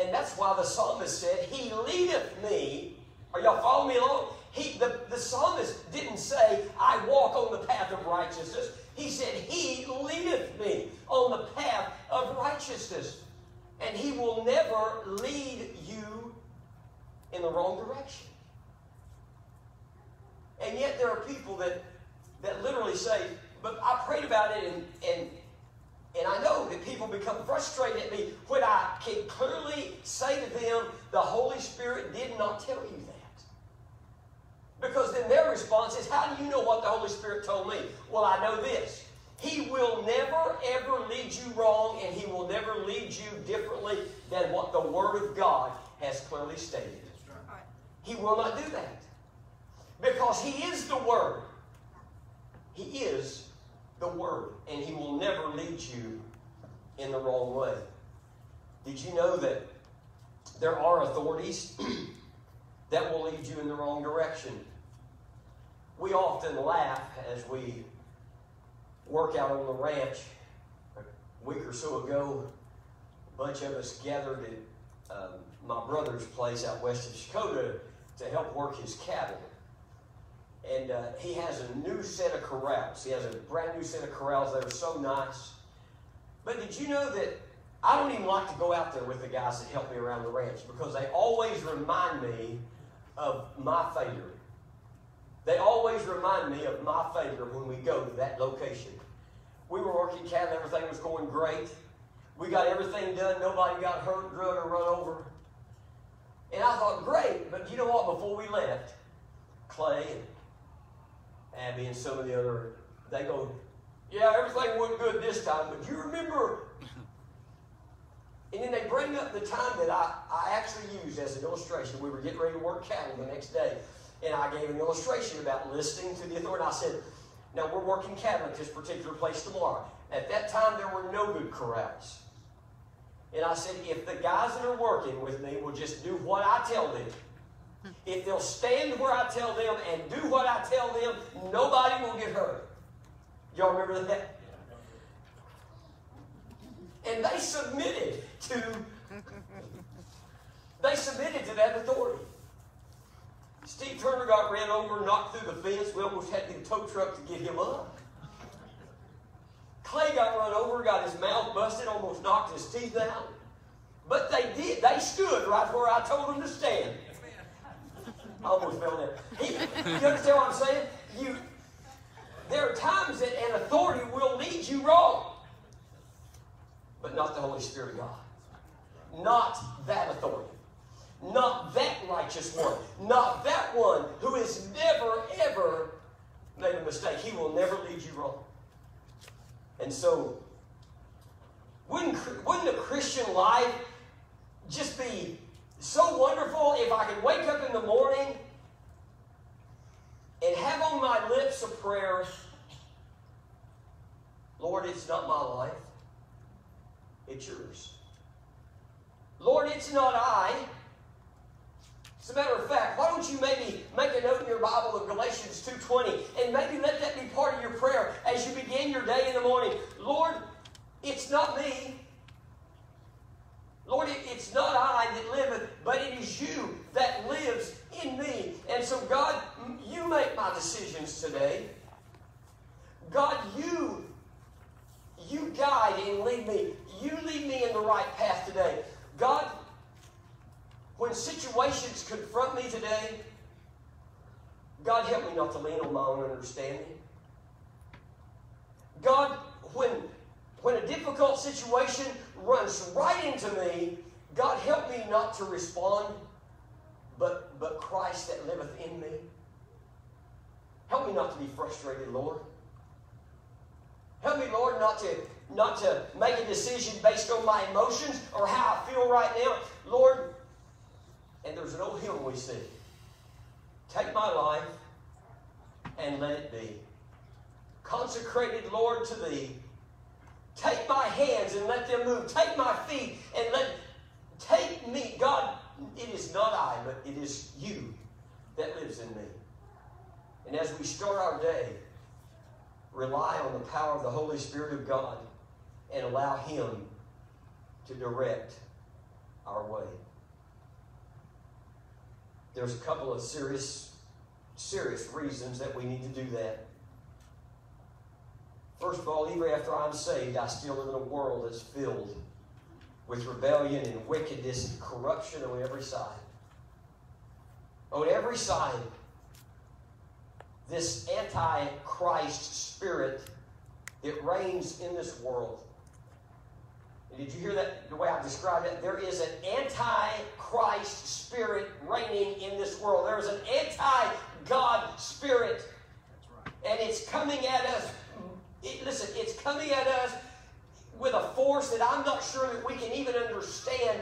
And that's why the psalmist said, He leadeth me. Are y'all following me along? He, the, the psalmist didn't say, I walk on the path of righteousness. He said, He leadeth me on the path of righteousness. And He will never lead you in the wrong direction. And yet there are people that, that literally say, but I prayed about it and, and, and I know that people become frustrated at me when I can clearly say to them, the Holy Spirit did not tell you that. Because then their response is, How do you know what the Holy Spirit told me? Well, I know this. He will never, ever lead you wrong, and He will never lead you differently than what the Word of God has clearly stated. He will not do that. Because He is the Word. He is the Word, and He will never lead you in the wrong way. Did you know that there are authorities [clears throat] that will lead you in the wrong direction? We often laugh as we work out on the ranch. A week or so ago, a bunch of us gathered at um, my brother's place out west of Chicago to help work his cattle. And uh, he has a new set of corrals. He has a brand new set of corrals that are so nice. But did you know that I don't even like to go out there with the guys that help me around the ranch because they always remind me of my failure. They always remind me of my failure when we go to that location. We were working cattle, everything was going great. We got everything done, nobody got hurt, drug, or run over. And I thought, great, but you know what? Before we left, Clay and Abby and some of the other, they go, yeah, everything went good this time, but you remember. And then they bring up the time that I, I actually used as an illustration. We were getting ready to work cattle the next day, and I gave an illustration about listening to the authority. I said, now we're working cattle at this particular place tomorrow. At that time, there were no good corrals. And I said, if the guys that are working with me will just do what I tell them, hmm. if they'll stand where I tell them and do what I tell them, nobody will get hurt. Y'all remember that? And they submitted to [laughs] they submitted to that authority. Steve Turner got ran over, knocked through the fence. We almost had to tow truck to get him up. Clay got run over, got his mouth busted, almost knocked his teeth out. But they did. They stood right where I told them to stand. I almost fell down. He, you understand what I'm saying? You, there are times that an authority will lead you wrong, but not the Holy Spirit of God. Not that authority. Not that righteous one. Not that one who has never, ever made a mistake. He will never lead you wrong. And so, wouldn't, wouldn't a Christian life just be so wonderful if I could wake up in the morning and have on my lips a prayer Lord, it's not my life, it's yours. Lord, it's not I. As a matter of fact, why don't you maybe make a note in your Bible of Galatians 2.20 and maybe let that be part of your prayer as you begin your day in the morning. Lord, it's not me. Lord, it's not I that liveth, but it is you that lives in me. And so, God, you make my decisions today. God, you, you guide and lead me. You lead me in the right path today. God, when situations confront me today, God, help me not to lean on my own understanding. God, when, when a difficult situation runs right into me, God, help me not to respond, but, but Christ that liveth in me. Help me not to be frustrated, Lord. Help me, Lord, not to, not to make a decision based on my emotions or how I feel right now. Lord, and there's an old hymn we sing. Take my life and let it be. Consecrated, Lord, to thee. Take my hands and let them move. Take my feet and let take me. God, it is not I, but it is you that lives in me. And as we start our day, rely on the power of the Holy Spirit of God and allow Him to direct our way there's a couple of serious, serious reasons that we need to do that. First of all, even after I'm saved, I still live in a world that's filled with rebellion and wickedness and corruption on every side. On every side, this anti-Christ spirit that reigns in this world did you hear that the way I described it? There is an anti Christ spirit reigning in this world. There is an anti God spirit. And it's coming at us. It, listen, it's coming at us with a force that I'm not sure that we can even understand.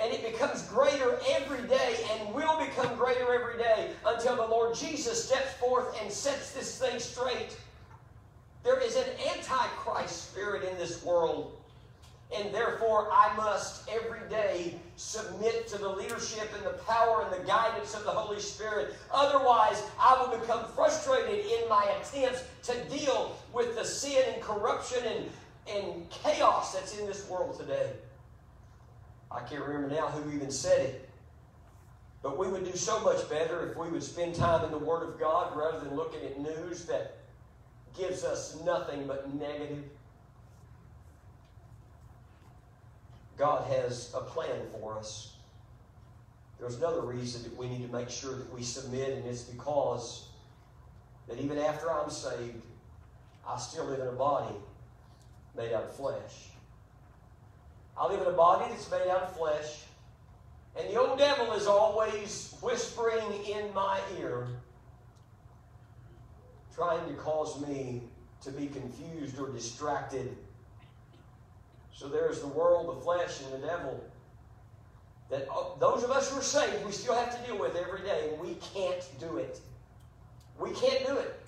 And it becomes greater every day and will become greater every day until the Lord Jesus steps forth and sets this thing straight. There is an antichrist spirit in this world. And therefore I must every day submit to the leadership and the power and the guidance of the Holy Spirit. Otherwise, I will become frustrated in my attempts to deal with the sin and corruption and, and chaos that's in this world today. I can't remember now who even said it. But we would do so much better if we would spend time in the Word of God rather than looking at news that gives us nothing but negative. God has a plan for us. There's another reason that we need to make sure that we submit, and it's because that even after I'm saved, I still live in a body made out of flesh. I live in a body that's made out of flesh, and the old devil is always whispering in my ear, trying to cause me to be confused or distracted. So there's the world, the flesh, and the devil that uh, those of us who are saved, we still have to deal with every day, and we can't do it. We can't do it.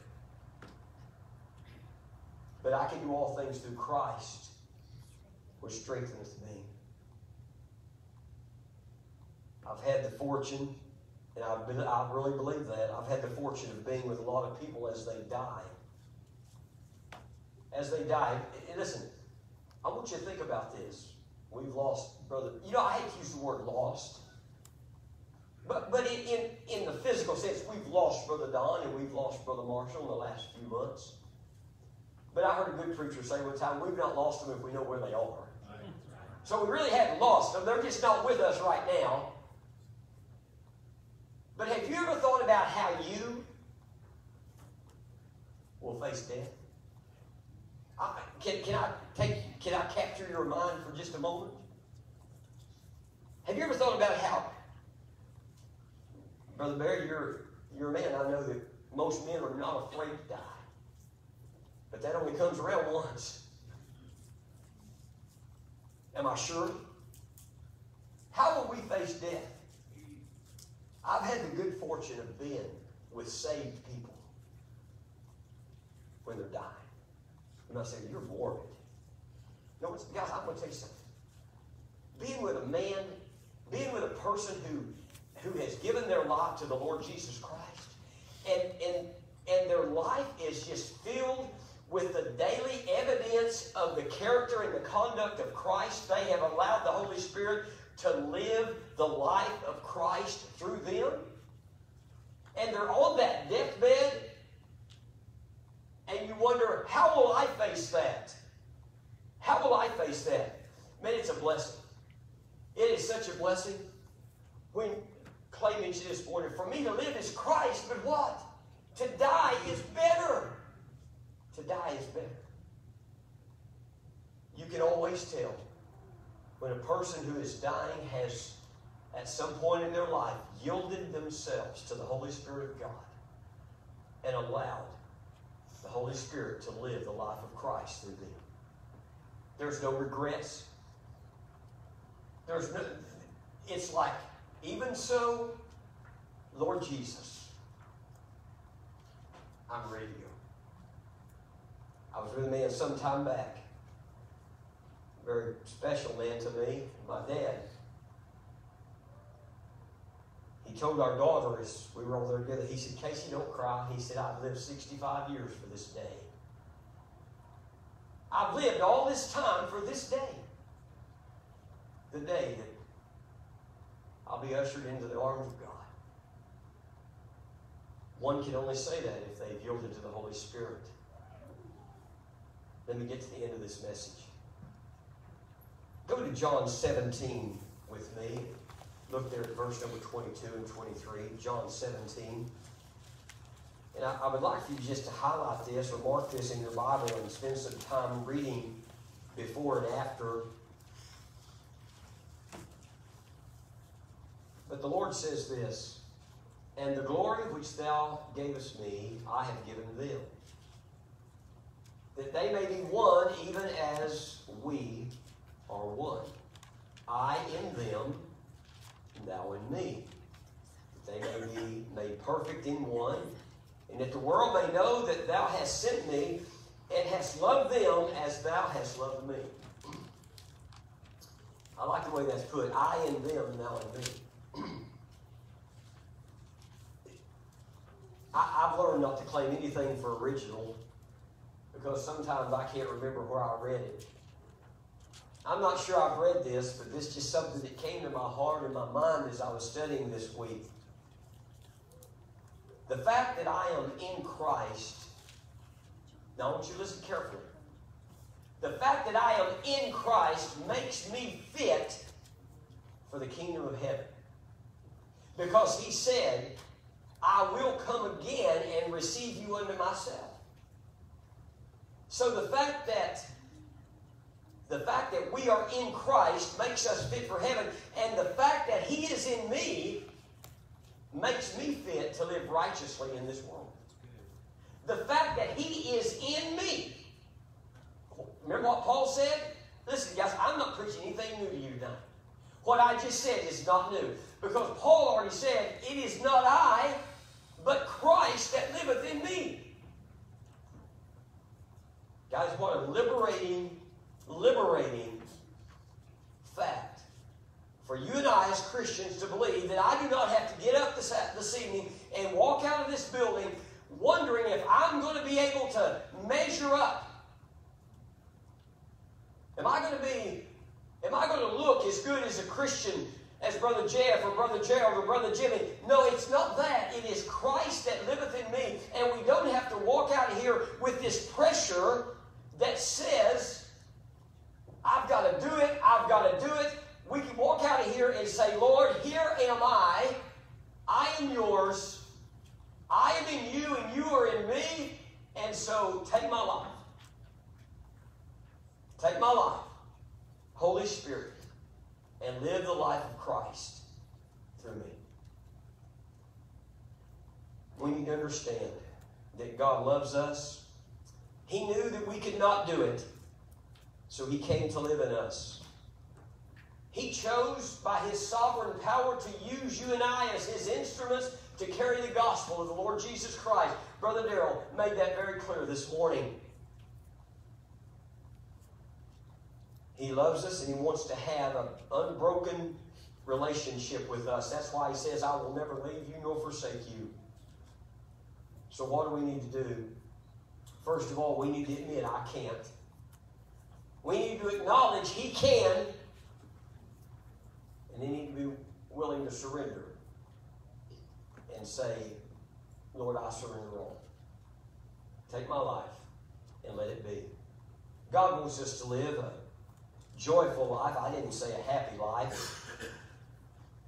But I can do all things through Christ, which strengtheneth me. I've had the fortune, and I've been, I really believe that, I've had the fortune of being with a lot of people as they die. As they die. Listen, I want you to think about this. We've lost brother. You know, I hate to use the word lost. But, but in, in, in the physical sense, we've lost Brother Don and we've lost Brother Marshall in the last few months. But I heard a good preacher say one time, we've not lost them if we know where they are. So we really haven't lost them. They're just not with us right now. But have you ever thought about how you will face death? Can, can I take can I capture your mind for just a moment? Have you ever thought about how Brother Barry, you're you're a man, I know that most men are not afraid to die. But that only comes around once. Am I sure? How will we face death? I've had the good fortune of being with saved people when they're dying. I'm not saying you're morbid. No, it's, guys, I'm going to tell you something. Being with a man, being with a person who, who has given their life to the Lord Jesus Christ, and, and, and their life is just filled with the daily evidence of the character and the conduct of Christ. They have allowed the Holy Spirit to live the life of Christ through them. And they're on that deathbed, and you wonder, how will I face that? How will I face that? Man, it's a blessing. It is such a blessing. When Clay mentioned this morning, for me to live is Christ, but what? To die is better. To die is better. You can always tell when a person who is dying has, at some point in their life, yielded themselves to the Holy Spirit of God and allowed the Holy Spirit to live the life of Christ through them. There's no regrets. There's no, it's like, even so, Lord Jesus, I'm ready to go. I was with a man some time back, very special man to me, my dad. He told our daughter as we were over there together, he said, Casey, don't cry. He said, I've lived 65 years for this day. I've lived all this time for this day. The day that I'll be ushered into the arms of God. One can only say that if they've yielded to the Holy Spirit. Let me get to the end of this message. Go to John 17 with me. Look there at verse number 22 and 23. John 17. And I, I, would like you just to highlight this or mark this in your Bible and spend some time reading before and after. But the Lord says this And the glory which thou gavest me, I have given them, that they may be one even as we are one. I in them, thou in me. That they may be made perfect in one and that the world may know that thou hast sent me and hast loved them as thou hast loved me. I like the way that's put. I in them, now in me. I, I've learned not to claim anything for original because sometimes I can't remember where I read it. I'm not sure I've read this, but this is just something that came to my heart and my mind as I was studying this week. The fact that I am in Christ, now I want you to listen carefully. The fact that I am in Christ makes me fit for the kingdom of heaven. Because he said, I will come again and receive you unto myself. So the fact that the fact that we are in Christ makes us fit for heaven, and the fact that He is in me makes me fit to live righteously in this world. The fact that He is in me. Remember what Paul said? Listen, guys, I'm not preaching anything new to you tonight. What I just said is not new. Because Paul already said, It is not I, but Christ that liveth in me. Guys, what a liberating, liberating fact for you and I as Christians to believe that I do not have to get up this, this evening and walk out of this building wondering if I'm going to be able to measure up. Am I going to be, am I going to look as good as a Christian as Brother Jeff or Brother Gerald or Brother Jimmy. No, it's not that. It is Christ that liveth in me. And we don't have to walk out of here with this pressure that says, I've got to do it, I've got to do it. We can walk out of here and say, Lord, here am I. I am yours. I am in you and you are in me. And so take my life. Take my life. Holy Spirit and live the life of Christ through me. We need to understand that God loves us. He knew that we could not do it, so He came to live in us. He chose by His sovereign power to use you and I as His instruments to carry the gospel of the Lord Jesus Christ. Brother Darrell made that very clear this morning. He loves us and He wants to have an unbroken relationship with us. That's why He says, I will never leave you nor forsake you. So, what do we need to do? First of all, we need to admit, I can't. We need to acknowledge He can, and then need to be willing to surrender and say, Lord, I surrender all. Take my life and let it be. God wants us to live a joyful life. I didn't say a happy life.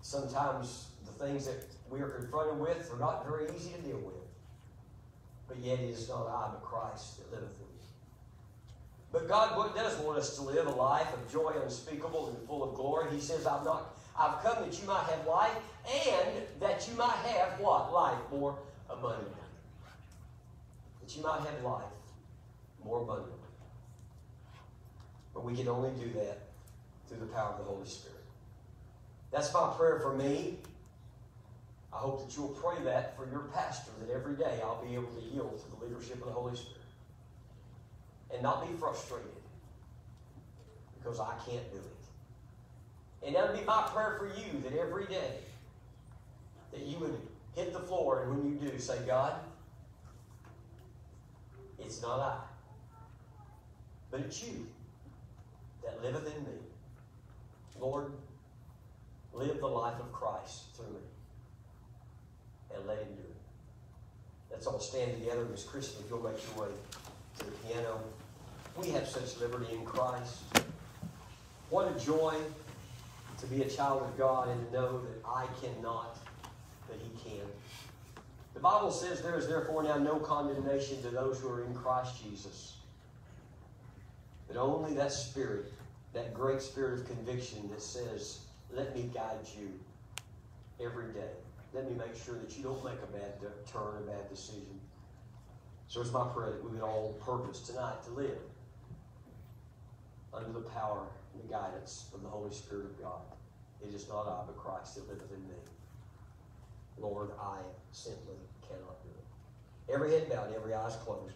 Sometimes the things that we are confronted with are not very easy to deal with. But yet it is not I, but Christ that liveth in. But God does want us to live a life of joy unspeakable and full of glory. He says, I've not I've come that you might have life and that you might have what? Life more abundantly. That you might have life more abundantly. But we can only do that through the power of the Holy Spirit. That's my prayer for me. I hope that you'll pray that for your pastor, that every day I'll be able to yield to the leadership of the Holy Spirit and not be frustrated because I can't do it. And that would be my prayer for you that every day that you would hit the floor and when you do, say, God, it's not I, but it's you that liveth in me. Lord, live the life of Christ through me. And let him do it. Let's all stand together. Miss Kristen, if you'll make your way to the piano. We have such liberty in Christ. What a joy to be a child of God and to know that I cannot, but he can. The Bible says there is therefore now no condemnation to those who are in Christ Jesus. But only that spirit that great spirit of conviction that says, let me guide you every day. Let me make sure that you don't make a bad turn, a bad decision. So it's my prayer that we would all purpose tonight to live under the power and the guidance of the Holy Spirit of God. It is not I, but Christ that liveth in me. Lord, I simply cannot do it. Every head bowed, every eyes closed.